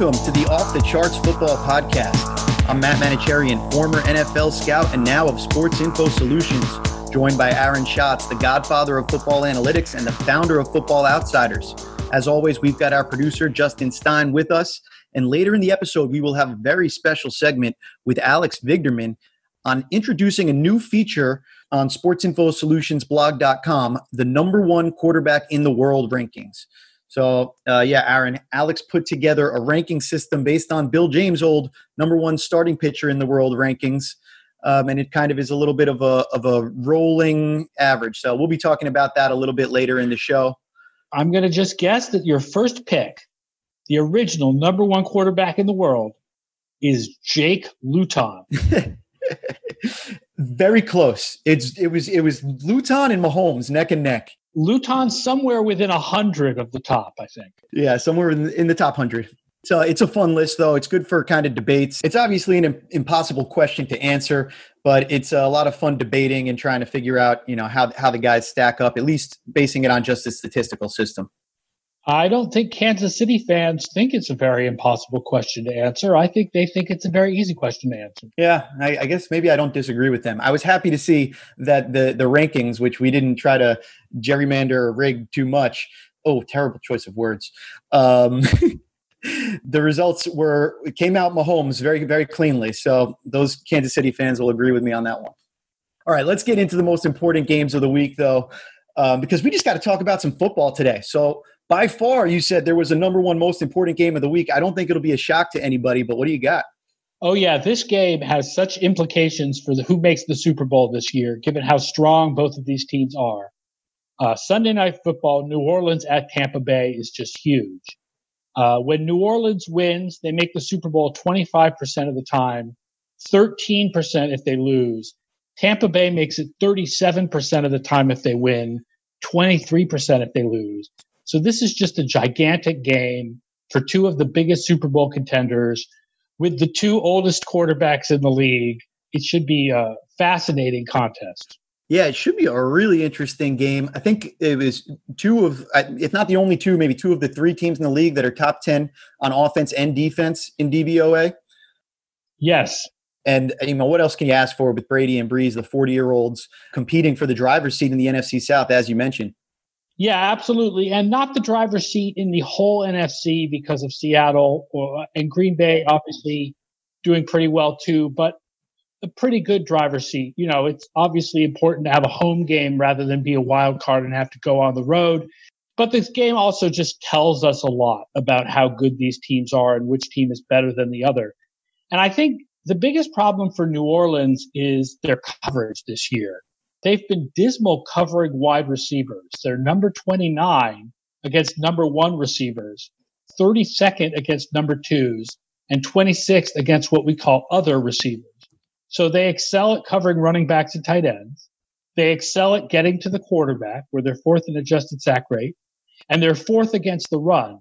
welcome to the Off the Charts Football Podcast. I'm Matt Manocherian, former NFL scout and now of Sports Info Solutions, joined by Aaron Schatz, the godfather of football analytics and the founder of Football Outsiders. As always, we've got our producer, Justin Stein, with us. And later in the episode, we will have a very special segment with Alex Vigderman on introducing a new feature on sportsinfosolutionsblog.com, the number one quarterback in the world rankings. So, uh, yeah, Aaron, Alex put together a ranking system based on Bill James' old number one starting pitcher in the world rankings. Um, and it kind of is a little bit of a, of a rolling average. So, we'll be talking about that a little bit later in the show. I'm going to just guess that your first pick, the original number one quarterback in the world, is Jake Luton. Very close. It's it was it was Luton and Mahomes neck and neck. Luton somewhere within a hundred of the top, I think. Yeah, somewhere in, in the top hundred. So it's a fun list, though. It's good for kind of debates. It's obviously an impossible question to answer, but it's a lot of fun debating and trying to figure out, you know, how how the guys stack up. At least basing it on just the statistical system. I don't think Kansas City fans think it's a very impossible question to answer. I think they think it's a very easy question to answer. Yeah, I, I, guess maybe I don't disagree with them. I was happy to see that the the rankings, which we didn't try to gerrymander or rig too much. Oh, terrible choice of words. Um, the results were came out Mahomes very very cleanly. So those Kansas City fans will agree with me on that one. All right, let's get into the most important games of the week, though, um, because we just got to talk about some football today. So by far, you said there was a number one most important game of the week. I don't think it'll be a shock to anybody, but what do you got? Oh yeah, this game has such implications for the who makes the Super Bowl this year, given how strong both of these teams are. Uh, Sunday night football, New Orleans at Tampa Bay is just huge. Uh, when New Orleans wins, they make the Super Bowl 25% of the time, 13% if they lose. Tampa Bay makes it 37% of the time if they win, 23% if they lose. So this is just a gigantic game for two of the biggest Super Bowl contenders with the two oldest quarterbacks in the league. It should be a fascinating contest. Yeah, it should be a really interesting game. I think it was two of, if not the only two, maybe two of the three teams in the league that are top 10 on offense and defense in DVOA. Yes. And you know what else can you ask for with Brady and Brees, the forty-year-olds competing for the driver's seat in the NFC South, as you mentioned? Yeah, absolutely. And not the driver's seat in the whole NFC because of Seattle or, and Green Bay, obviously doing pretty well too, but a pretty good driver's seat. You know, it's obviously important to have a home game rather than be a wild card and have to go on the road. But this game also just tells us a lot about how good these teams are and which team is better than the other. And I think the biggest problem for New Orleans is their coverage this year. They've been dismal covering wide receivers. They're number 29 against number one receivers, 32nd against number twos, and 26th against what we call other receivers. So they excel at covering running backs and tight ends. They excel at getting to the quarterback, where they're fourth in adjusted sack rate, and they're fourth against the run.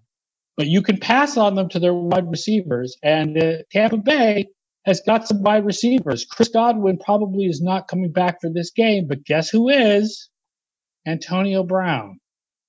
But you can pass on them to their wide receivers, and uh, Tampa Bay has got some wide receivers. Chris Godwin probably is not coming back for this game, but guess who is? Antonio Brown.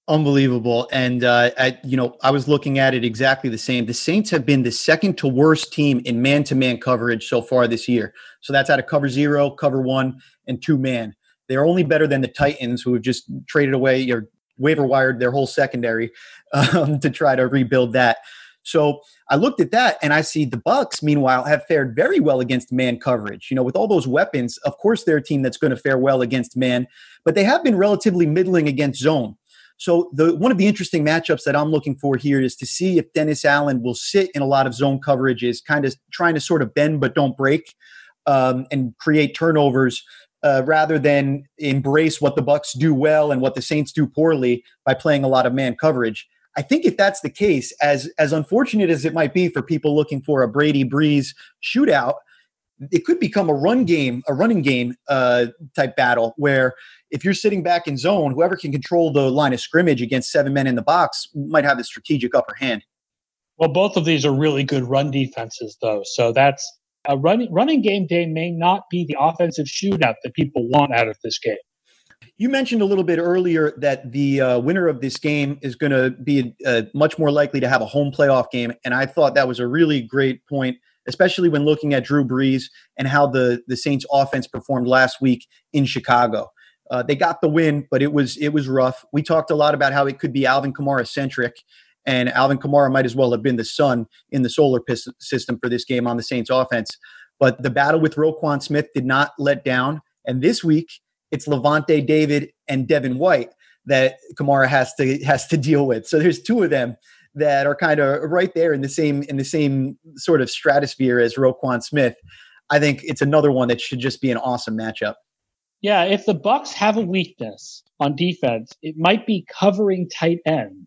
Unbelievable. And, uh, I, you know, I was looking at it exactly the same. The Saints have been the second to worst team in man to man coverage so far this year. So that's out of cover zero, cover one, and two man. They're only better than the Titans, who have just traded away or waiver wired their whole secondary um, to try to rebuild that. So I looked at that and I see the Bucs, meanwhile, have fared very well against man coverage. You know, with all those weapons, of course they're a team that's going to fare well against man, but they have been relatively middling against zone. So the one of the interesting matchups that I'm looking for here is to see if Dennis Allen will sit in a lot of zone coverages, kind of trying to sort of bend but don't break, um, and create turnovers. Uh, rather than embrace what the Bucs do well and what the Saints do poorly by playing a lot of man coverage. I think if that's the case, as as unfortunate as it might be for people looking for a Brady Brees shootout, it could become a run game, a running game uh, type battle where if you're sitting back in zone, whoever can control the line of scrimmage against seven men in the box might have the strategic upper hand. Well, both of these are really good run defenses, though. So that's a running running game day may not be the offensive shootout that people want out of this game. You mentioned a little bit earlier that the uh, winner of this game is going to be uh, much more likely to have a home playoff game, and I thought that was a really great point, especially when looking at Drew Brees and how the the Saints' offense performed last week in Chicago. Uh, they got the win, but it was it was rough. We talked a lot about how it could be Alvin Kamara centric, and Alvin Kamara might as well have been the sun in the solar system for this game on the Saints' offense. But the battle with Roquan Smith did not let down, and this week it's Lavonte David and Devin White that Kamara has to has to deal with. So there's two of them that are kind of right there in the same in the same sort of stratosphere as Roquan Smith. I think it's another one that should just be an awesome matchup. Yeah, if the Bucs have a weakness on defense, it might be covering tight ends.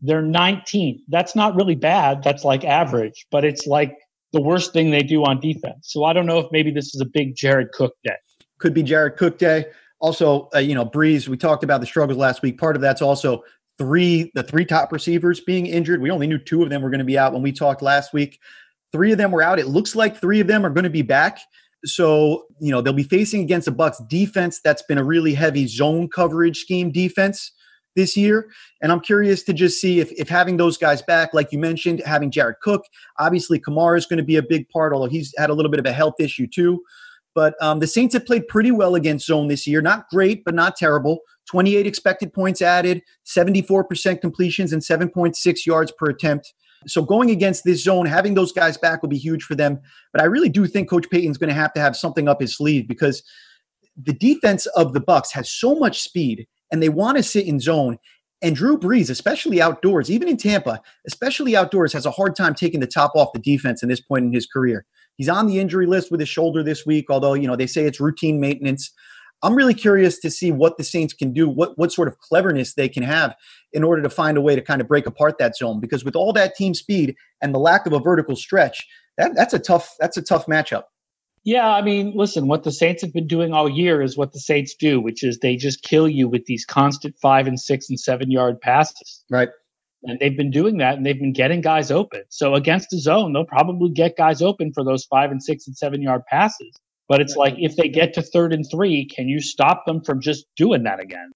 They're 19th. That's not really bad. That's like average, but it's like the worst thing they do on defense. So I don't know if maybe this is a big Jared Cook day. Could be Jared Cook day. Also, uh, you know, Brees, we talked about the struggles last week. Part of that's also three, the three top receivers being injured. We only knew two of them were going to be out when we talked last week. Three of them were out. It looks like three of them are going to be back. So, you know, they'll be facing against a Bucs defense that's been a really heavy zone coverage scheme defense this year. And I'm curious to just see if, if having those guys back, like you mentioned, having Jared Cook, obviously Kamara is going to be a big part, although he's had a little bit of a health issue too. But um, the Saints have played pretty well against zone this year. Not great, but not terrible. 28 expected points added, 74% completions, and 7.6 yards per attempt. So going against this zone, having those guys back will be huge for them. But I really do think Coach Payton's going to have to have something up his sleeve because the defense of the Bucs has so much speed, and they want to sit in zone. And Drew Brees, especially outdoors, even in Tampa, especially outdoors, has a hard time taking the top off the defense in this point in his career. He's on the injury list with his shoulder this week, although, you know, they say it's routine maintenance. I'm really curious to see what the Saints can do, what what sort of cleverness they can have in order to find a way to kind of break apart that zone. Because with all that team speed and the lack of a vertical stretch, that, that's a tough that's a tough matchup. Yeah, I mean, listen, what the Saints have been doing all year is what the Saints do, which is they just kill you with these constant five and six and seven yard passes. Right. And they've been doing that and they've been getting guys open. So against the zone, they'll probably get guys open for those five and six and seven yard passes. But it's like if they get to third and three, can you stop them from just doing that again?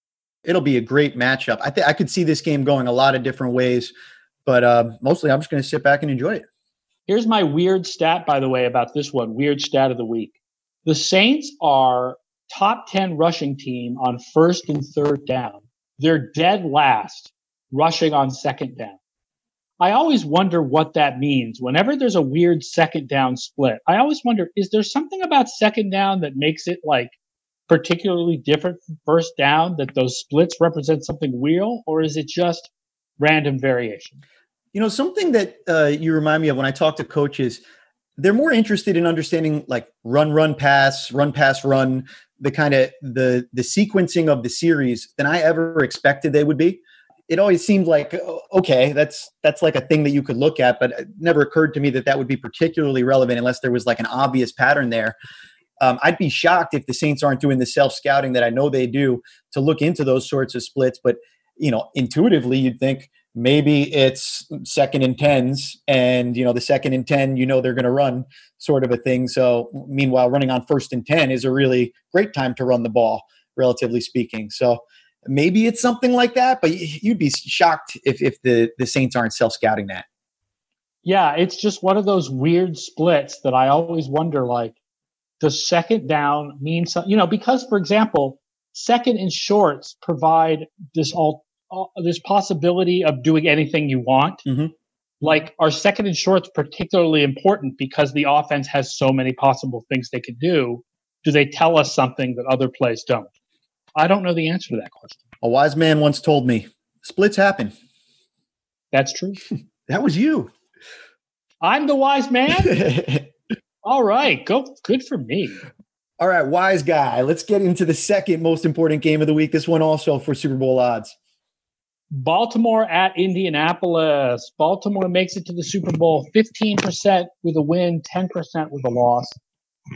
It'll be a great matchup. I think I could see this game going a lot of different ways, but uh, mostly I'm just going to sit back and enjoy it. Here's my weird stat, by the way, about this one. Weird stat of the week. The Saints are top 10 rushing team on first and third down. They're dead last rushing on second down. I always wonder what that means. Whenever there's a weird second down split, I always wonder, is there something about second down that makes it like particularly different from first down that those splits represent something real or is it just random variation? You know, something that uh, you remind me of when I talk to coaches, they're more interested in understanding like run, run, pass, run, pass, run, the kind of the the sequencing of the series than I ever expected they would be it always seemed like okay that's that's like a thing that you could look at but it never occurred to me that that would be particularly relevant unless there was like an obvious pattern there. Um, i'd be shocked if the saints aren't doing the self scouting that i know they do to look into those sorts of splits but you know intuitively you'd think maybe it's second and tens and you know the second and 10 you know they're going to run sort of a thing. So meanwhile running on first and 10 is a really great time to run the ball relatively speaking. So maybe it's something like that, but you'd be shocked if, if the, the Saints aren't self scouting that. Yeah, it's just one of those weird splits that I always wonder like, does second down mean something? You know, because for example, second and shorts provide this all this possibility of doing anything you want. Mm-hmm. Like, are second and shorts particularly important because the offense has so many possible things they could do? Do they tell us something that other plays don't? I don't know the answer to that question. A wise man once told me splits happen. That's true. that was you. I'm the wise man. All right, go. Good for me. All right, wise guy. Let's get into the second most important game of the week. This one also for Super Bowl odds. Baltimore at Indianapolis. Baltimore makes it to the Super Bowl 15% with a win, 10% with a loss.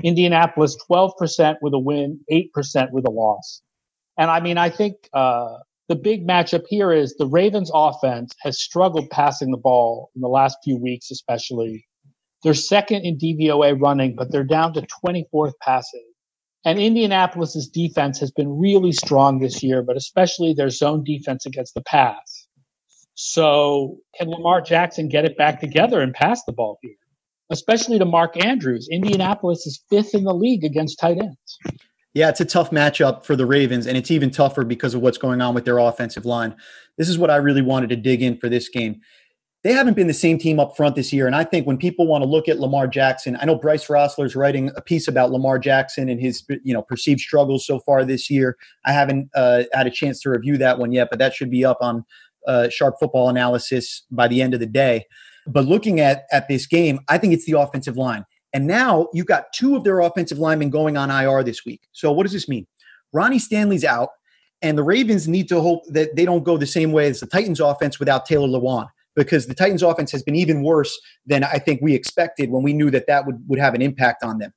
Indianapolis 12% with a win, 8% with a loss. And I mean, I think uh, the big matchup here is the Ravens offense has struggled passing the ball in the last few weeks, especially. They're second in DVOA running, but they're down to 24th passing. And Indianapolis's defense has been really strong this year, but especially their zone defense against the pass. So can Lamar Jackson get it back together and pass the ball here? Especially to Mark Andrews. Indianapolis is fifth in the league against tight ends. Yeah, it's a tough matchup for the Ravens, and it's even tougher because of what's going on with their offensive line. This is what I really wanted to dig in for this game they haven't been the same team up front this year. And I think when people want to look at Lamar Jackson, I know Bryce Rossler's writing a piece about Lamar Jackson and his you know perceived struggles so far this year. I haven't uh, had a chance to review that one yet, but that should be up on uh, Sharp Football Analysis by the end of the day. But looking at at this game, I think it's the offensive line. And now you've got two of their offensive linemen going on IR this week. So what does this mean? Ronnie Stanley's out, and the Ravens need to hope that they don't go the same way as the Titans offense without Taylor Lewan because the Titans offense has been even worse than I think we expected when we knew that that would, would have an impact on them.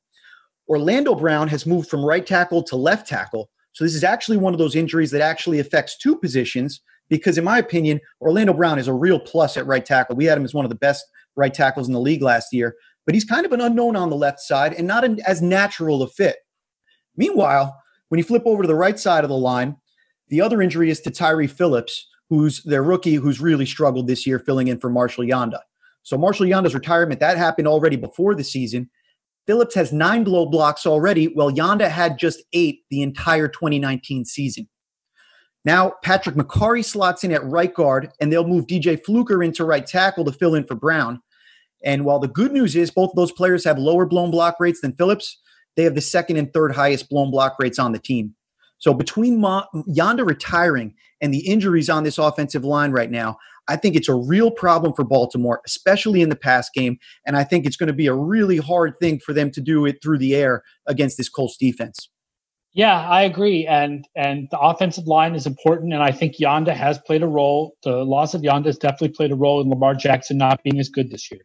Orlando Brown has moved from right tackle to left tackle. So this is actually one of those injuries that actually affects two positions because in my opinion, Orlando Brown is a real plus at right tackle. We had him as one of the best right tackles in the league last year, but he's kind of an unknown on the left side and not an, as natural a fit. Meanwhile, when you flip over to the right side of the line, the other injury is to Tyre Phillips, who's their rookie who's really struggled this year filling in for Marshall Yanda. So Marshall Yanda's retirement, that happened already before the season. Phillips has nine blow blocks already, while Yanda had just eight the entire 2019 season. Now, Patrick Mekari slots in at right guard, and they'll move DJ Fluker into right tackle to fill in for Brown. And while the good news is both of those players have lower blown block rates than Phillips, they have the second and third highest blown block rates on the team. So between Ma- Yanda retiring and the injuries on this offensive line right now, I think it's a real problem for Baltimore, especially in the pass game. And I think it's going to be a really hard thing for them to do it through the air against this Colts defense. Yeah, I agree. And and the offensive line is important. And I think Yanda has played a role. The loss of Yanda has definitely played a role in Lamar Jackson not being as good this year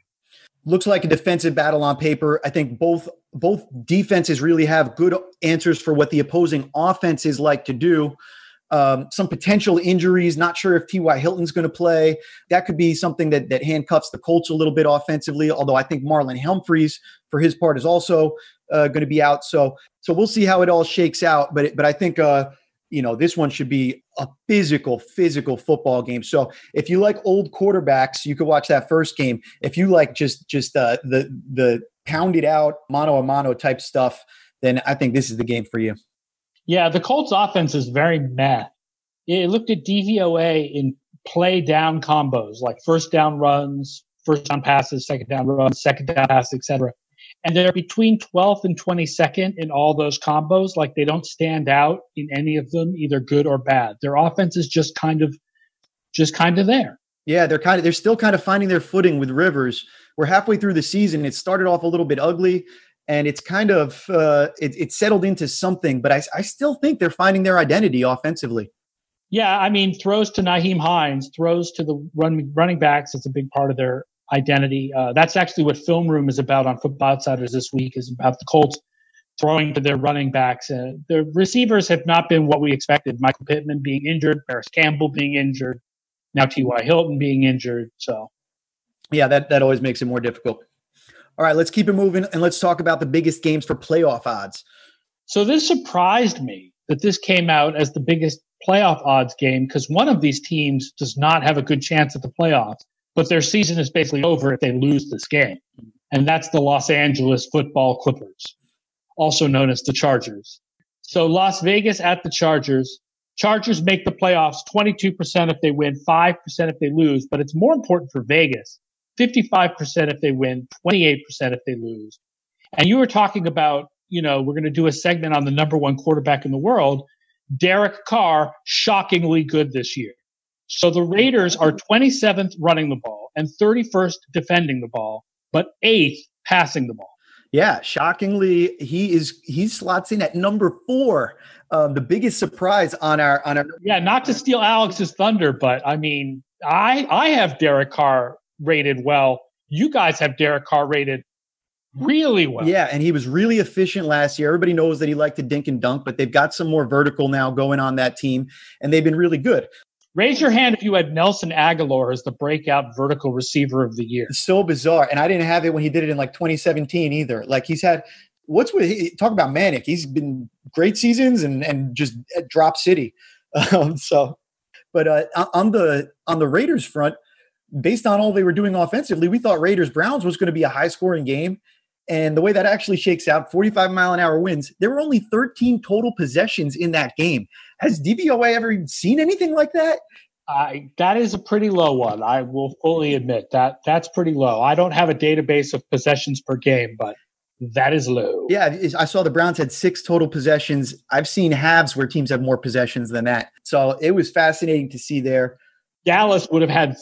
looks like a defensive battle on paper. I think both both defenses really have good answers for what the opposing offenses like to do. Um, some potential injuries. Not sure if T.Y. Hilton's going to play. That could be something that that handcuffs the Colts a little bit offensively. Although I think Marlon Humphreys, for his part, is also uh, going to be out. So so we'll see how it all shakes out. But but I think uh, you know this one should be a physical physical football game. So if you like old quarterbacks you could watch that first game. If you like just just uh, the the pounded out mano a mano type stuff then i think this is the game for you. Yeah the colts offense is very meh. It looked at dvoa in play down combos like first down runs first down passes second down runs second down passes etc and they're between 12th and 22nd in all those combos. Like they don't stand out in any of them, either good or bad. Their offense is just kind of, just kind of there. Yeah, they're kind of they're still kind of finding their footing with Rivers. We're halfway through the season. It started off a little bit ugly, and it's kind of uh, it, it settled into something. But I, I still think they're finding their identity offensively. Yeah, I mean, throws to Nyheim Hines, throws to the run, running backs. It's a big part of their identity. Uh, that's actually what Film Room is about on Football Outsiders this week. Is about the Colts throwing to their running backs. Uh, the receivers have not been what we expected. Michael Pittman being injured, Parris Campbell being injured, now T.Y. Hilton being injured. So, yeah, that that always makes it more difficult. All right, let's keep it moving and let's talk about the biggest games for playoff odds. So this surprised me that this came out as the biggest playoff odds game because one of these teams does not have a good chance at the playoffs but their season is basically over if they lose this game. And that's the Los Angeles football Clippers, also known as the Chargers. So Las Vegas at the Chargers. Chargers make the playoffs 22% if they win, 5% if they lose, but it's more important for Vegas 55% if they win, 28% if they lose. And you were talking about, you know, we're going to do a segment on the number one quarterback in the world. Derek Carr, shockingly good this year. So the Raiders are 27th running the ball and 31st defending the ball, but eighth passing the ball. Yeah, shockingly, he is he slots in at number four. Um, the biggest surprise on our on our yeah, not to steal Alex's thunder, but I mean, I I have Derek Carr rated well. You guys have Derek Carr rated really well. Yeah, and he was really efficient last year. Everybody knows that he liked to dink and dunk, but they've got some more vertical now going on that team, and they've been really good. Raise your hand if you had Nelson Agholor as the breakout vertical receiver of the year. so bizarre. And I didn't have it when he did it in like 2017 either. Like he's had what's with talk about manic? He's been great seasons and and just drop city. Um, so, but uh, on the on the Raiders front, based on all they were doing offensively, we thought Raiders Browns was going to be a high scoring game. And the way that actually shakes out, 45 mile an hour wins. There were only 13 total possessions in that game. Has DVOA ever seen anything like that? I, that is a pretty low one. I will fully admit that that's pretty low. I don't have a database of possessions per game, but that is low. Yeah, I saw the Browns had six total possessions. I've seen halves where teams have more possessions than that. So it was fascinating to see there. Dallas would have had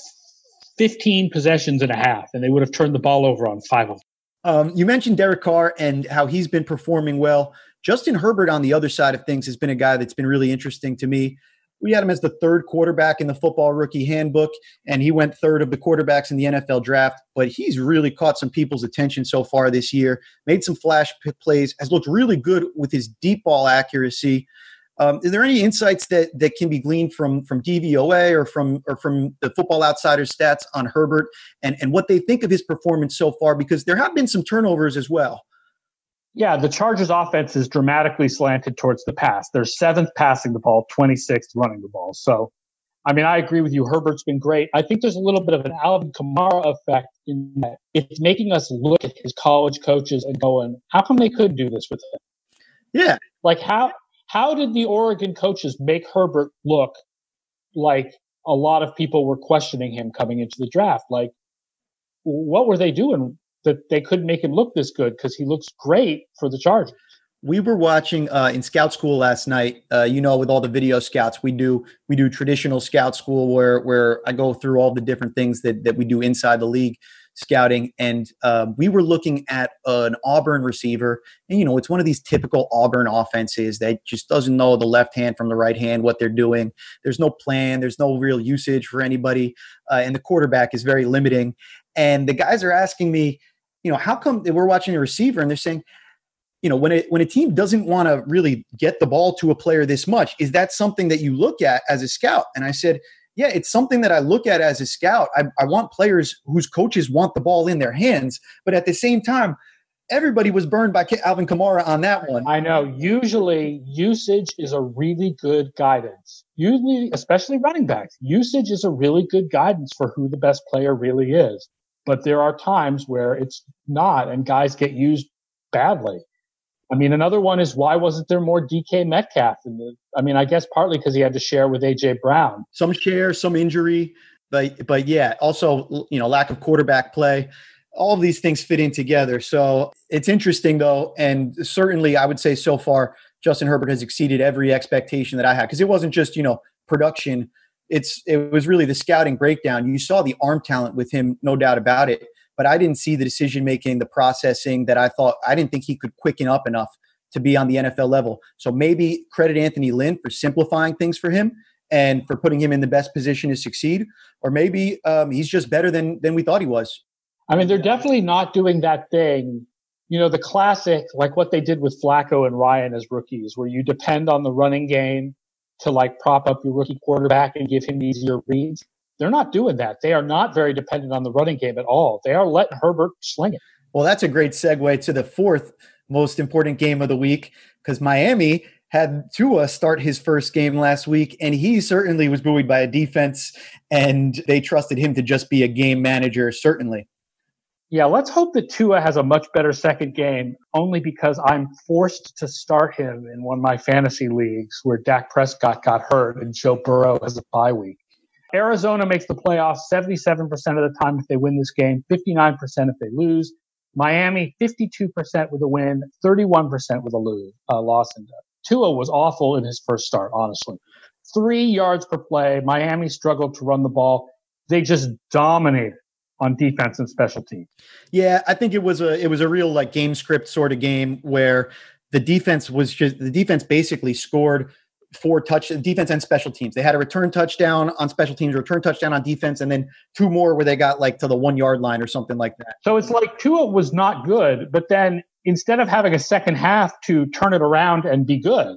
15 possessions and a half, and they would have turned the ball over on five of them. Um, you mentioned Derek Carr and how he's been performing well. Justin Herbert, on the other side of things, has been a guy that's been really interesting to me we had him as the third quarterback in the football rookie handbook, and he went third of the quarterbacks in the NFL draft. But he's really caught some people's attention so far this year, made some flash plays, has looked really good with his deep ball accuracy. Um, is there any insights that that can be gleaned from from DVOA or from or from the Football Outsiders stats on Herbert and and what they think of his performance so far? Because there have been some turnovers as well. Yeah, the Chargers offense is dramatically slanted towards the pass. They're seventh passing the ball, 26th running the ball. So, I mean, I agree with you. Herbert's been great. I think there's a little bit of an Alvin Kamara effect in that it's making us look at his college coaches and going, how come they couldn't do this with him? Yeah. Like how how did the Oregon coaches make Herbert look like a lot of people were questioning him coming into the draft? Like what were they doing that they couldn't make him look this good because he looks great for the Chargers. We were watching uh, in scout school last night. Uh, you know, with all the video scouts, we do we do traditional scout school where where I go through all the different things that that we do inside the league scouting, and uh, we were looking at an Auburn receiver. And you know, it's one of these typical Auburn offenses that just doesn't know the left hand from the right hand, what they're doing. There's no plan. There's no real usage for anybody, uh, and the quarterback is very limiting. And the guys are asking me, you know, how come we're watching a receiver and they're saying, you know, when it when a team doesn't want to really get the ball to a player this much, is that something that you look at as a scout? And I said, yeah, it's something that I look at as a scout. I, I want players whose coaches want the ball in their hands, but at the same time, everybody was burned by Alvin Kamara on that one. I know. Usually, usage is a really good guidance. Usually, especially running backs, usage is a really good guidance for who the best player really is but there are times where it's not and guys get used badly. I mean, another one is why wasn't there more DK Metcalf? The, I mean, I guess partly because he had to share with AJ Brown. Some share, some injury, but but yeah, also you know lack of quarterback play. All of these things fit in together. So it's interesting though, and certainly I would say so far Justin Herbert has exceeded every expectation that I had because it wasn't just you know production it's it was really the scouting breakdown. You saw the arm talent with him, no doubt about it. But I didn't see the decision making, the processing that I thought I didn't think he could quicken up enough to be on the NFL level. So maybe credit Anthony Lynn for simplifying things for him and for putting him in the best position to succeed. Or maybe um, he's just better than than we thought he was. I mean, they're definitely not doing that thing. You know, the classic, like what they did with Flacco and Ryan as rookies, where you depend on the running game to like prop up your rookie quarterback and give him easier reads. They're not doing that. They are not very dependent on the running game at all. They are letting Herbert sling it. Well, that's a great segue to the fourth most important game of the week because Miami had Tua start his first game last week, and he certainly was buoyed by a defense, and they trusted him to just be a game manager, certainly. Yeah, let's hope that Tua has a much better second game, only because I'm forced to start him in one of my fantasy leagues where Dak Prescott got hurt and Joe Burrow has a bye week. Arizona makes the playoffs 77% of the time if they win this game, 59% if they lose. Miami, 52% with a win, 31% with a lose, uh, loss. And Tua was awful in his first start, honestly. Three yards per play. Miami struggled to run the ball. They just dominated on defense and special teams. Yeah, I think it was a it was a real like game script sort of game where the defense was just the defense basically scored four touch defense and special teams. They had a return touchdown on special teams, return touchdown on defense, and then two more where they got like to the one yard line or something like that. So it's like Tua was not good, but then instead of having a second half to turn it around and be good,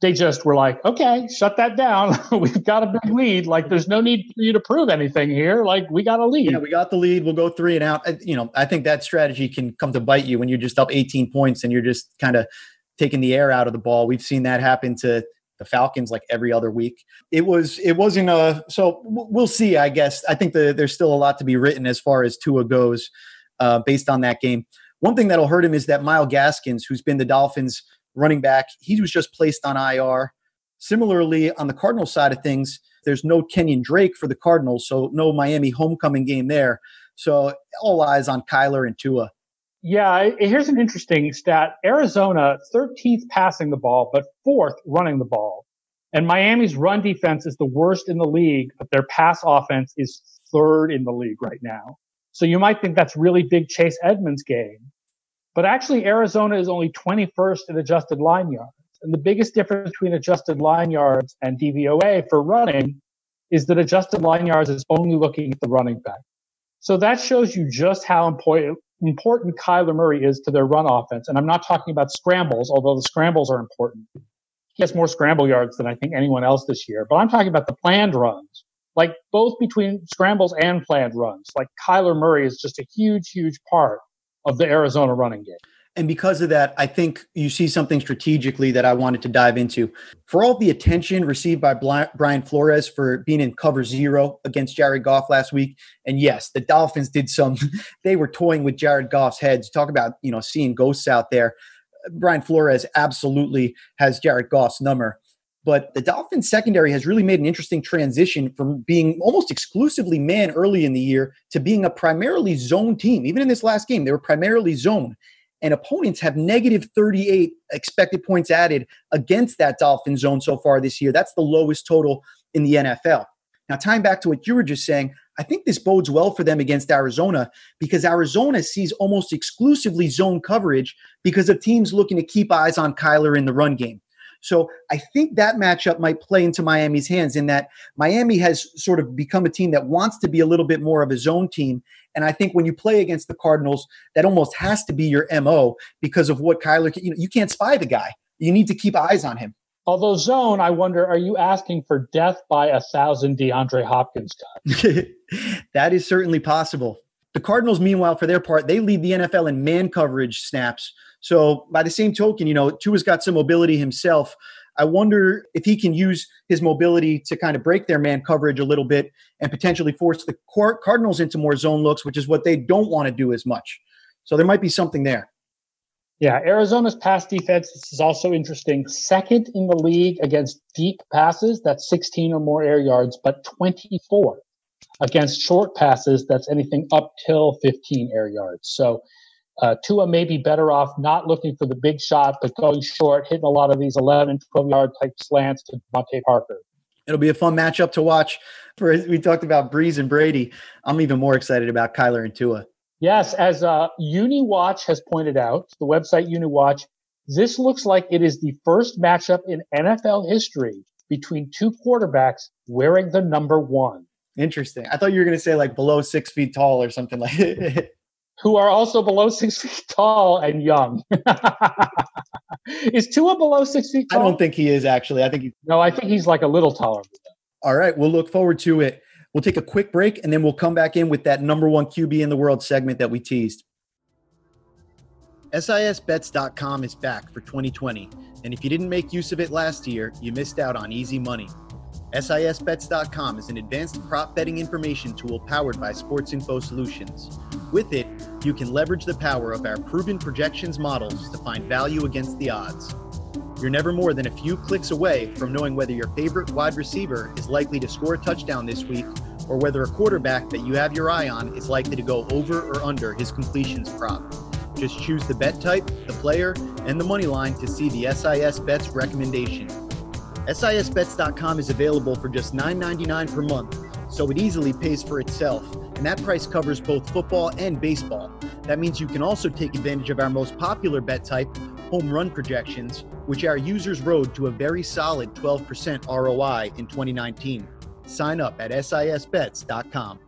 they just were like, okay, shut that down. We've got a big lead. Like, there's no need for you to prove anything here. Like, we got a lead. Yeah, we got the lead. We'll go three and out. You know, I think that strategy can come to bite you when you're just up 18 points and you're just kind of taking the air out of the ball. We've seen that happen to the Falcons like every other week. It was it wasn't a so we'll see. I guess I think the, there's still a lot to be written as far as Tua goes uh, based on that game. One thing that'll hurt him is that Myles Gaskins, who's been the Dolphins running back. He was just placed on IR. Similarly, on the Cardinals side of things, there's no Kenyan Drake for the Cardinals, so no Miami homecoming game there. So all eyes on Kyler and Tua. Yeah, here's an interesting stat. Arizona, 13th passing the ball, but fourth running the ball. And Miami's run defense is the worst in the league, but their pass offense is third in the league right now. So you might think that's really big Chase Edmonds game. But actually, Arizona is only 21st in adjusted line yards. And the biggest difference between adjusted line yards and DVOA for running is that adjusted line yards is only looking at the running back. So that shows you just how important, Kyler Murray is to their run offense. And I'm not talking about scrambles, although the scrambles are important. He has more scramble yards than I think anyone else this year. But I'm talking about the planned runs, like both between scrambles and planned runs. Like Kyler Murray is just a huge, huge part of the Arizona running game. And because of that, I think you see something strategically that I wanted to dive into. For all the attention received by Brian Flores for being in cover zero against Jared Goff last week, and yes, the Dolphins did some, they were toying with Jared Goff's heads. Talk about, you know, seeing ghosts out there. Brian Flores absolutely has Jared Goff's number. But the Dolphins secondary has really made an interesting transition from being almost exclusively man early in the year to being a primarily zone team. Even in this last game, they were primarily zone. And opponents have negative 38 expected points added against that Dolphin zone so far this year. That's the lowest total in the NFL. Now, tying back to what you were just saying, I think this bodes well for them against Arizona because Arizona sees almost exclusively zone coverage because of teams looking to keep eyes on Kyler in the run game. So I think that matchup might play into Miami's hands in that Miami has sort of become a team that wants to be a little bit more of a zone team. And I think when you play against the Cardinals, that almost has to be your MO because of what Kyler, you know, you can't spy the guy. You need to keep eyes on him. Although zone, I wonder, are you asking for death by a thousand DeAndre Hopkins cuts? that is certainly possible. The Cardinals, meanwhile, for their part, they lead the NFL in man coverage snaps so by the same token, you know, Tua's got some mobility himself. I wonder if he can use his mobility to kind of break their man coverage a little bit and potentially force the Cardinals into more zone looks, which is what they don't want to do as much. So there might be something there. Yeah, Arizona's pass defense this is also interesting. Second in the league against deep passes, that's 16 or more air yards, but 24 against short passes, that's anything up till 15 air yards. So uh, Tua may be better off not looking for the big shot, but going short, hitting a lot of these 11, 12 yard type slants to DeVante Parker. It'll be a fun matchup to watch. For we talked about Brees and Brady. I'm even more excited about Kyler and Tua. Yes, as uh, UniWatch has pointed out, the website UniWatch, this looks like it is the first matchup in NFL history between two quarterbacks wearing the number one. Interesting. I thought you were going to say like below six feet tall or something like. who are also below six feet tall and young. is Tua below six feet tall? I don't think he is actually. I think he, no, I think he's like a little taller. All right, we'll look forward to it. We'll take a quick break and then we'll come back in with that number one QB in the world segment that we teased. SISBets.com is back for 2020, and if you didn't make use of it last year, you missed out on easy money. SISBets.com is an advanced prop betting information tool powered by Sports Info Solutions. With it, you can leverage the power of our proven projections models to find value against the odds. You're never more than a few clicks away from knowing whether your favorite wide receiver is likely to score a touchdown this week or whether a quarterback that you have your eye on is likely to go over or under his completions prop. Just choose the bet type, the player, and the money line to see the SIS Bets recommendation. SISBets.com is available for just $9.99 per month, so it easily pays for itself, and that price covers both football and baseball. That means you can also take advantage of our most popular bet type, home run projections, which our users rode to a very solid 12% ROI in 2019. Sign up at SISBets.com.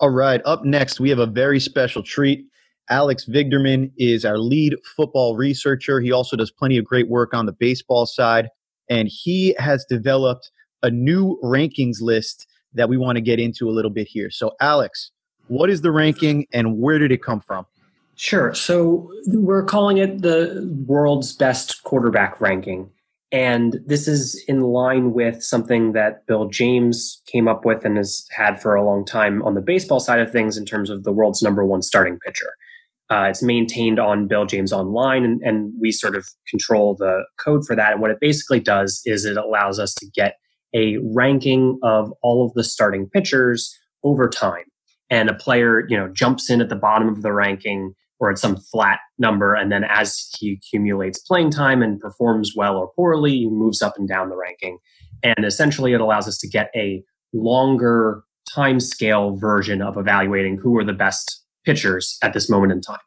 All right, up next, we have a very special treat. Alex Vigderman is our lead football researcher. He also does plenty of great work on the baseball side, and he has developed a new rankings list that we want to get into a little bit here. So, Alex, what is the ranking and where did it come from? Sure. So, we're calling it the world's best quarterback ranking. And this is in line with something that Bill James came up with and has had for a long time on the baseball side of things in terms of the world's number one starting pitcher. Uh, it's maintained on Bill James Online, and, and we sort of control the code for that. And what it basically does is it allows us to get a ranking of all of the starting pitchers over time. And a player, you know, jumps in at the bottom of the ranking or at some flat number, and then as he accumulates playing time and performs well or poorly, he moves up and down the ranking. And essentially, it allows us to get a longer time scale version of evaluating who are the best pitchers at this moment in time.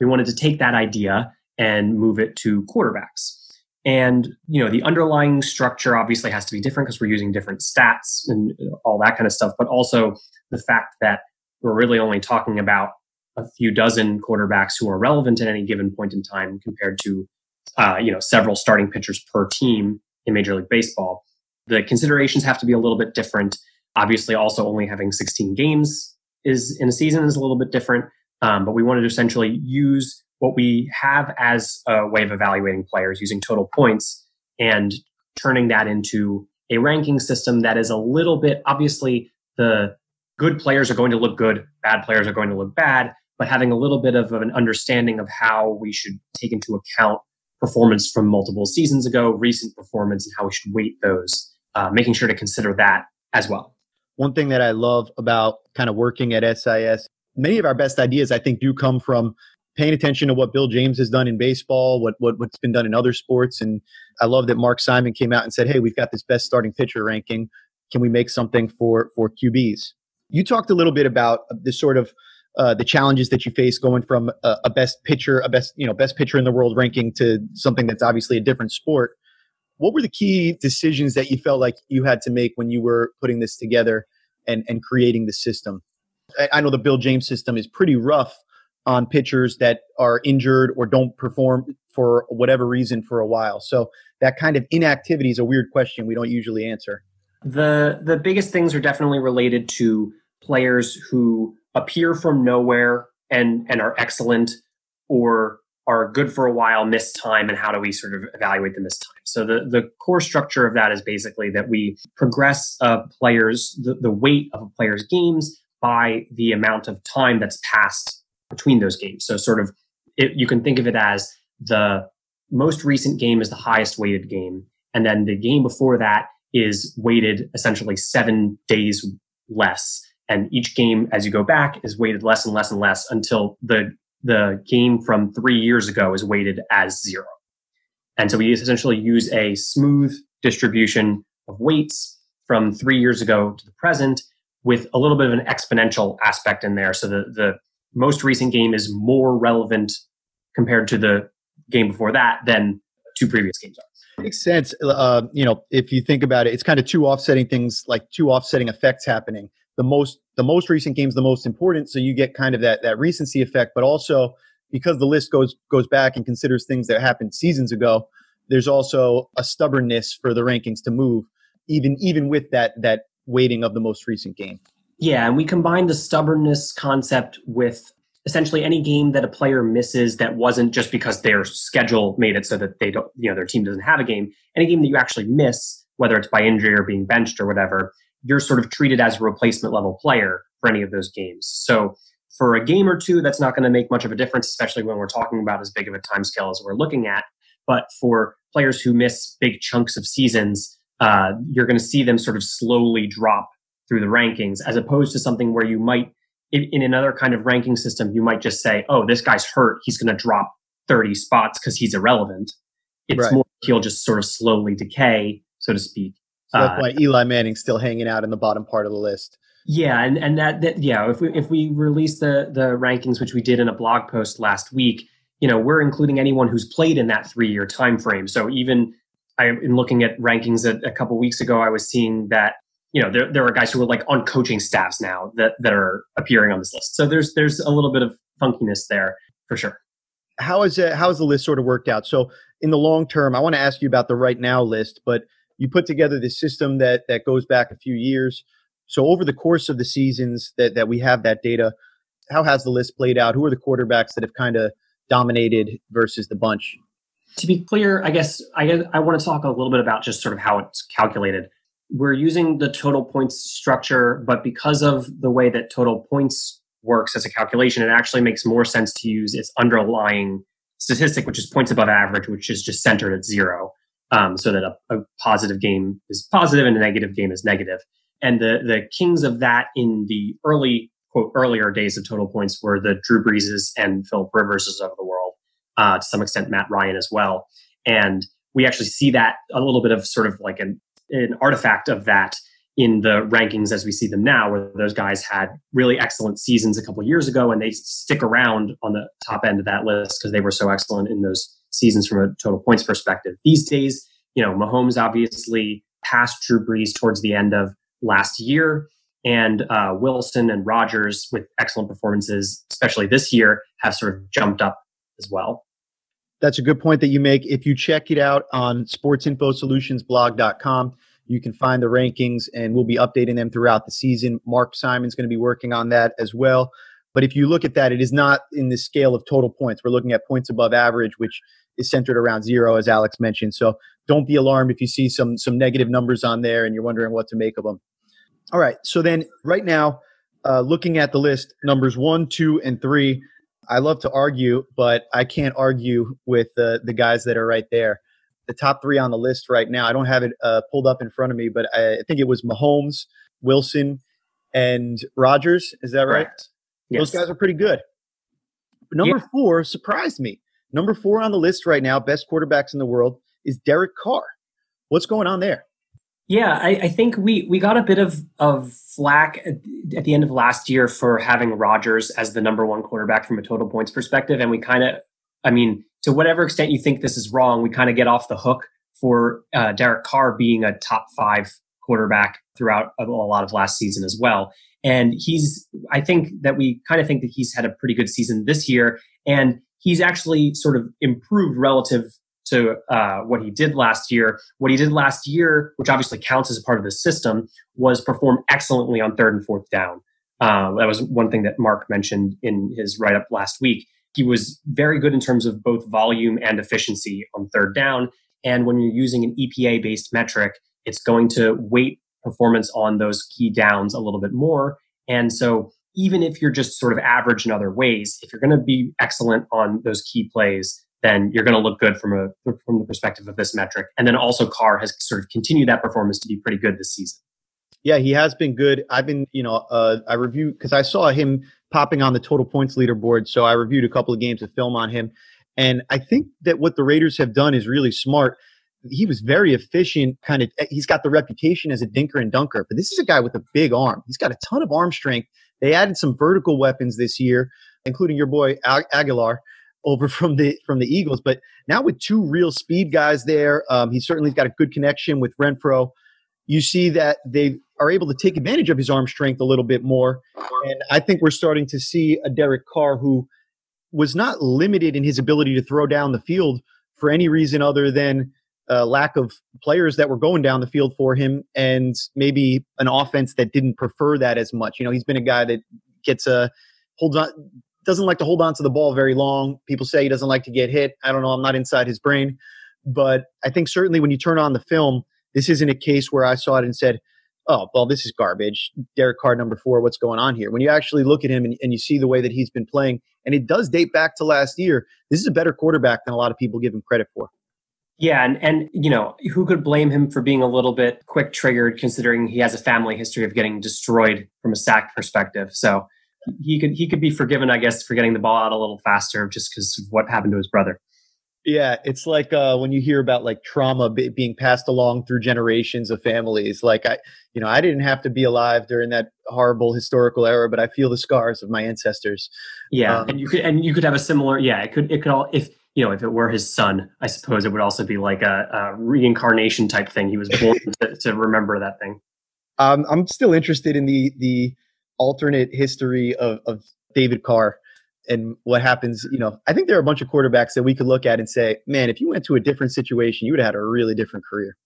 We wanted to take that idea and move it to quarterbacks. And you know, the underlying structure obviously has to be different because we're using different stats and all that kind of stuff, but also the fact that we're really only talking about a few dozen quarterbacks who are relevant at any given point in time compared to uh, you know several starting pitchers per team in Major League Baseball. The considerations have to be a little bit different. Obviously, also only having 16 games is in a season is a little bit different. Um, but we wanted to essentially use what we have as a way of evaluating players using total points and turning that into a ranking system that is a little bit obviously the good players are going to look good, bad players are going to look bad, but having a little bit of an understanding of how we should take into account performance from multiple seasons ago, recent performance, and how we should weight those, uh, making sure to consider that as well. One thing that I love about kind of working at SIS, many of our best ideas, I think, do come from paying attention to what Bill James has done in baseball, what, what what's been done in other sports, and I love that Mark Simon came out and said, "Hey, we've got this best starting pitcher ranking. Can we make something for for QBs?" You talked a little bit about the sort of uh, the challenges that you face going from a, a best pitcher, a best you know best pitcher in the world ranking to something that's obviously a different sport what were the key decisions that you felt like you had to make when you were putting this together and, and creating the system? I, I know the Bill James system is pretty rough on pitchers that are injured or don't perform for whatever reason for a while. So that kind of inactivity is a weird question we don't usually answer. The the biggest things are definitely related to players who appear from nowhere and and are excellent or are good for a while, miss time, and how do we sort of evaluate the missed time? So the, the core structure of that is basically that we progress a players, the, the weight of a player's games by the amount of time that's passed between those games. So sort of it, you can think of it as the most recent game is the highest weighted game. And then the game before that is weighted essentially seven days less. And each game, as you go back, is weighted less and less and less until the the game from three years ago is weighted as zero. And so we essentially use a smooth distribution of weights from three years ago to the present with a little bit of an exponential aspect in there. So the, the most recent game is more relevant compared to the game before that than two previous games are. Makes sense. Uh, you know, if you think about it, it's kind of two offsetting things, like two offsetting effects happening the most the most recent game's the most important so you get kind of that that recency effect but also because the list goes goes back and considers things that happened seasons ago there's also a stubbornness for the rankings to move even even with that that weighting of the most recent game yeah and we combine the stubbornness concept with essentially any game that a player misses that wasn't just because their schedule made it so that they don't you know their team doesn't have a game any game that you actually miss whether it's by injury or being benched or whatever you're sort of treated as a replacement level player for any of those games. So for a game or two, that's not going to make much of a difference, especially when we're talking about as big of a time scale as we're looking at. But for players who miss big chunks of seasons, uh, you're going to see them sort of slowly drop through the rankings, as opposed to something where you might, in, in another kind of ranking system, you might just say, "Oh, this guy's hurt; he's going to drop 30 spots because he's irrelevant." It's right. more he'll just sort of slowly decay, so to speak. So that's uh, why Eli Manning's still hanging out in the bottom part of the list. Yeah, and and that, that yeah, if we if we release the the rankings, which we did in a blog post last week, you know, we're including anyone who's played in that three year time frame. So even I in looking at rankings a, a couple weeks ago, I was seeing that you know there there are guys who are like on coaching staffs now that that are appearing on this list. So there's there's a little bit of funkiness there. for sure. How is it? How has the list sort of worked out? So in the long term, I want to ask you about the right now list, but you put together this system that that goes back a few years. So over the course of the seasons that that we have that data, how has the list played out? Who are the quarterbacks that have kind of dominated versus the bunch? To be clear, I guess I I want to talk a little bit about just sort of how it's calculated. We're using the total points structure, but because of the way that total points works as a calculation, it actually makes more sense to use its underlying statistic, which is points above average, which is just centered at zero, um, so that a, a, positive game is positive and a negative game is negative. And the the kings of that in the early quote earlier days of total points were the Drew Breeses and Philip Riverses of the world, uh, to some extent Matt Ryan as well. And we actually see that a little bit of sort of like an, an artifact of that in the rankings as we see them now, where those guys had really excellent seasons a couple years ago, and they stick around on the top end of that list because they were so excellent in those seasons from a total points perspective. These days, you know, Mahomes obviously passed Drew Brees towards the end of last year, and uh, Wilson and Rodgers, with excellent performances, especially this year, have sort of jumped up as well. That's a good point that you make. If you check it out on sportsinfosolutionsblog.com, you can find the rankings and we'll be updating them throughout the season. Mark Simon's going to be working on that as well. But if you look at that, it is not in the scale of total points. We're looking at points above average, which is centered around zero, as Alex mentioned. So don't be alarmed if you see some some negative numbers on there and you're wondering what to make of them. All right. So then, right now, uh, looking at the list, numbers one, two, and three. I love to argue, but I can't argue with the the guys that are right there the top three on the list right now. I don't have it uh, pulled up in front of me, but I, think it was Mahomes, Wilson, and Rodgers. Is that right? Yes. Those guys are pretty good. Number yeah. four surprised me. Number four on the list right now, best quarterbacks in the world, is Derek Carr. What's going on there? Yeah, I, I think we we got a bit of of flack at, at the end of last year for having Rodgers as the number one quarterback from a total points perspective, and we kind of, I mean, to whatever extent you think this is wrong, we kind of get off the hook for uh, Derek Carr being a top five quarterback throughout a, a lot of last season as well. And he's, I think that we kind of think that he's had a pretty good season this year. And he's actually sort of improved relative to uh, what he did last year. What he did last year, which obviously counts as a part of the system, was perform excellently on third and fourth down. Uh, that was one thing that Mark mentioned in his write up last week. He was very good in terms of both volume and efficiency on third down. And when you're using an EPA based metric, it's going to weight performance on those key downs a little bit more. And so even if you're just sort of average in other ways, if you're going to be excellent on those key plays, then you're going to look good from a from the perspective of this metric. And then also Carr has sort of continued that performance to be pretty good this season. Yeah, he has been good. I've been, you know, uh, I reviewed because I saw him popping on the total points leaderboard. So I reviewed a couple of games of film on him. And I think that what the Raiders have done is really smart. He was very efficient, kind of. He's got the reputation as a dinker and dunker, but this is a guy with a big arm. He's got a ton of arm strength. They added some vertical weapons this year, including your boy Agholor over from the from the Eagles. But now with two real speed guys there, um, he's certainly got a good connection with Renfrow. you see that they are able to take advantage of his arm strength a little bit more. And I think we're starting to see a Derek Carr who was not limited in his ability to throw down the field for any reason other than a lack of players that were going down the field for him and maybe an offense that didn't prefer that as much. You know, he's been a guy that gets a holds on doesn't like to hold on to the ball very long. People say he doesn't like to get hit. I don't know, I'm not inside his brain, but I think certainly when you turn on the film, this isn't a case where I saw it and said, oh, well, this is garbage. Derek Carr, number four, what's going on here? When you actually look at him and, and, you see the way that he's been playing, and it does date back to last year, this is a better quarterback than a lot of people give him credit for. Yeah, and, and you know, who could blame him for being a little bit quick triggered considering he has a family history of getting destroyed from a sack perspective. So he could he could be forgiven, I guess, for getting the ball out a little faster just because of what happened to his brother. Yeah, it's like uh, when you hear about like trauma b- being passed along through generations of families. Like I, you know, I didn't have to be alive during that horrible historical era, but I feel the scars of my ancestors. Yeah, um, and you could and you could have a similar. Yeah, it could it could all if you know if it were his son, I suppose it would also be like a, a reincarnation type thing. He was born to, to remember that thing. Um, I'm still interested in the the alternate history of, of David Carr and what happens, you know, I think there are a bunch of quarterbacks that we could look at and say, man, if you went to a different situation, you would have had a really different career.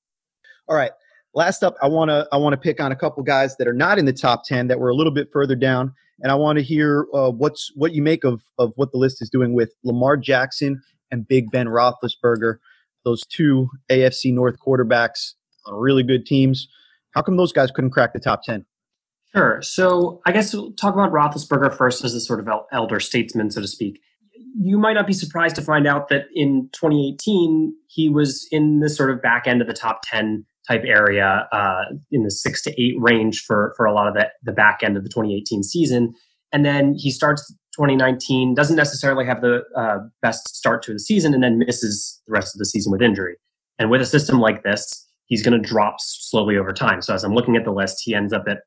All right. Last up, I want to I want to pick on a couple guys that are not in the top ten that were a little bit further down, and I want to hear uh, what's what you make of of what the list is doing with Lamar Jackson and Big Ben Roethlisberger, those two AFC North quarterbacks on really good teams. How come those guys couldn't crack the top ten? Sure. So I guess we'll talk about Roethlisberger first as a sort of elder statesman, so to speak. You might not be surprised to find out that in 2018 he was in the sort of back end of the top 10 type area, uh, in the six to eight range for for a lot of the the back end of the 2018 season, and then he starts 2019, doesn't necessarily have the uh, best start to the season, and then misses the rest of the season with injury. And with a system like this, he's going to drop slowly over time. So as I'm looking at the list, he ends up at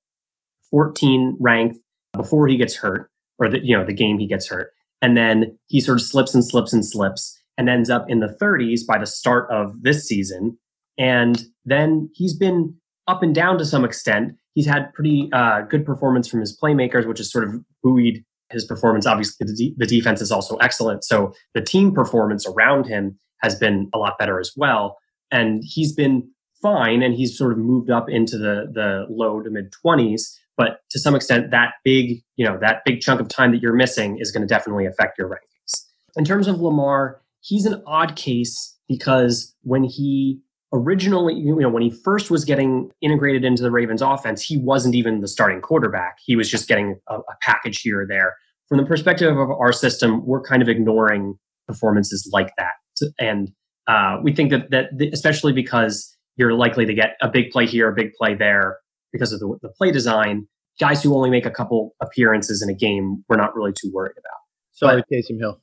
14 ranked before he gets hurt, or the you know the game he gets hurt, and then he sort of slips and slips and slips, and ends up in the 30s by the start of this season, and then he's been up and down to some extent. He's had pretty uh, good performance from his playmakers, which has sort of buoyed his performance. Obviously, the, de- the defense is also excellent, so the team performance around him has been a lot better as well, and he's been fine, and he's sort of moved up into the the low to mid 20s but to some extent that big you know that big chunk of time that you're missing is going to definitely affect your rankings. In terms of lamar he's an odd case because when he originally you know when he first was getting integrated into the ravens offense he wasn't even the starting quarterback. He was just getting a, a package here or there. From the perspective of our system we're kind of ignoring performances like that. And uh, we think that that especially because you're likely to get a big play here a big play there because of the, the play design, guys who only make a couple appearances in a game, we're not really too worried about. Sorry, but, Taysom Hill.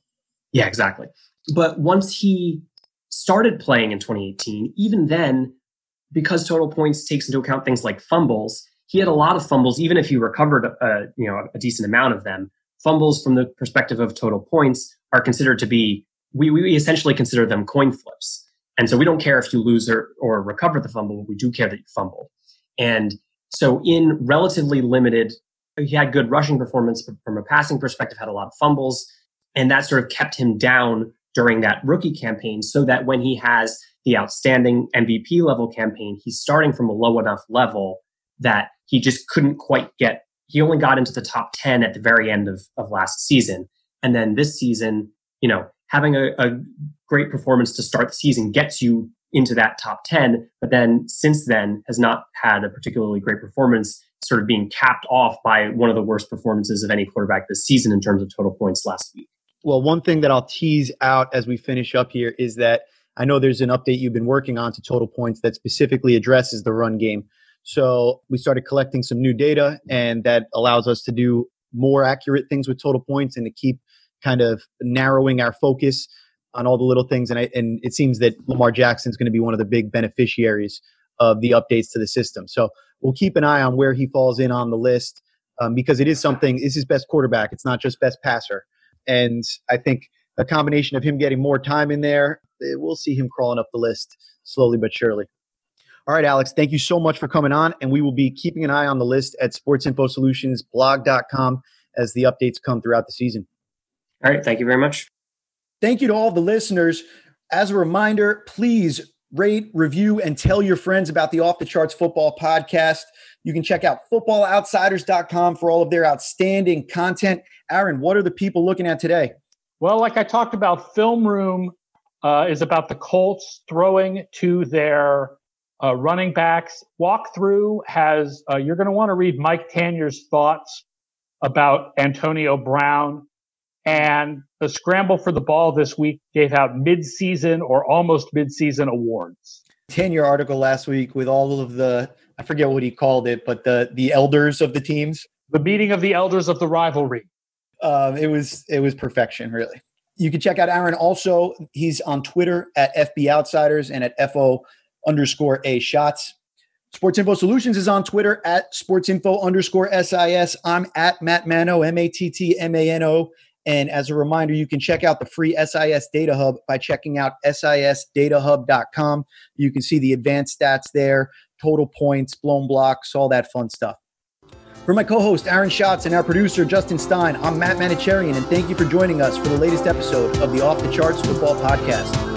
Yeah, exactly. But once he started playing in 2018, even then, because total points takes into account things like fumbles, he had a lot of fumbles, even if he recovered a, you know a decent amount of them. Fumbles, from the perspective of total points, are considered to be we, we essentially consider them coin flips. And so we don't care if you lose or, or recover the fumble, we do care that you fumble. And so in relatively limited, he had good rushing performance, but from a passing perspective, had a lot of fumbles. And that sort of kept him down during that rookie campaign so that when he has the outstanding MVP level campaign, he's starting from a low enough level that he just couldn't quite get, he only got into the top 10 at the very end of, of last season. And then this season, you know, having a, a great performance to start the season gets you into that top 10, but then since then has not had a particularly great performance, sort of being capped off by one of the worst performances of any quarterback this season in terms of total points last week. Well, one thing that I'll tease out as we finish up here is that I know there's an update you've been working on to total points that specifically addresses the run game. So we started collecting some new data, and that allows us to do more accurate things with total points and to keep kind of narrowing our focus on all the little things. And I, and it seems that Lamar Jackson is going to be one of the big beneficiaries of the updates to the system. So we'll keep an eye on where he falls in on the list um, because it is something. Is his best quarterback? It's not just best passer. And I think a combination of him getting more time in there, eh, we'll see him crawling up the list slowly but surely. All right, Alex, thank you so much for coming on. And we will be keeping an eye on the list at sportsinfosolutionsblog.com as the updates come throughout the season. All right, thank you very much. Thank you to all the listeners. As a reminder, please rate, review, and tell your friends about the Off the Charts Football Podcast. You can check out footballoutsiders.com for all of their outstanding content. Aaron, what are the people looking at today? Well, like I talked about, Film Room uh, is about the Colts throwing to their uh, running backs. Walkthrough has, uh, you're going to want to read Mike Tanier's thoughts about Antonio Brown and the scramble for the ball this week gave out mid-season or almost mid-season awards. Tanier article last week with all of the I forget what he called it, but the the elders of the teams. The meeting of the elders of the rivalry. Um, it was it was perfection, really. You can check out Aaron also. He's on Twitter at FB Outsiders and at FO underscore A Schatz. Sports Info Solutions is on Twitter at Sports Info underscore SIS. I'm at Matt Mano, M A T T M A N O. And as a reminder, you can check out the free SIS Data Hub by checking out sisdatahub.com. You can see the advanced stats there, total points, blown blocks, all that fun stuff. For my co host, Aaron Schatz, and our producer, Justin Stein, I'm Matt Manocherian, and thank you for joining us for the latest episode of the Off the Charts Football Podcast.